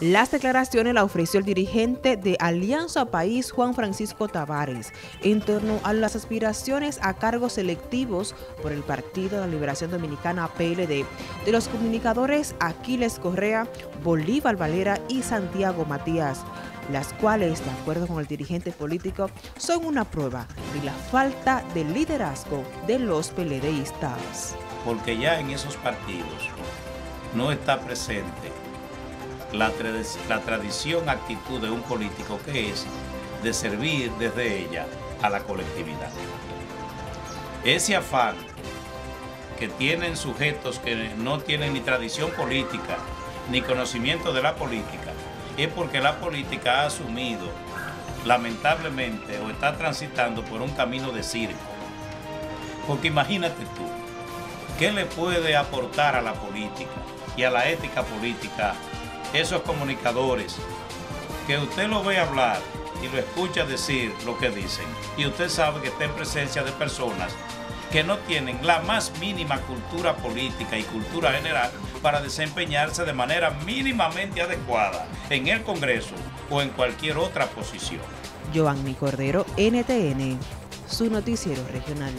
Las declaraciones la ofreció el dirigente de Alianza País, Juan Francisco Tavares, en torno a las aspiraciones a cargos selectivos por el Partido de la Liberación Dominicana PLD de los comunicadores Aquiles Correa, Bolívar Valera y Santiago Matías las cuales, de acuerdo con el dirigente político, son una prueba de la falta de liderazgo de los PLDistas. Porque ya en esos partidos no está presente la, la tradición, actitud de un político que es de servir desde ella a la colectividad. Ese afán que tienen sujetos que no tienen ni tradición política, ni conocimiento de la política, es porque la política ha asumido, lamentablemente, o está transitando por un camino de circo. Porque imagínate tú, ¿qué le puede aportar a la política y a la ética política esos comunicadores que usted lo ve hablar y lo escucha decir lo que dicen y usted sabe que está en presencia de personas que no tienen la más mínima cultura política y cultura general para desempeñarse de manera mínimamente adecuada en el Congreso o en cualquier otra posición. Giovanni Cordero, NTN, su noticiero regional.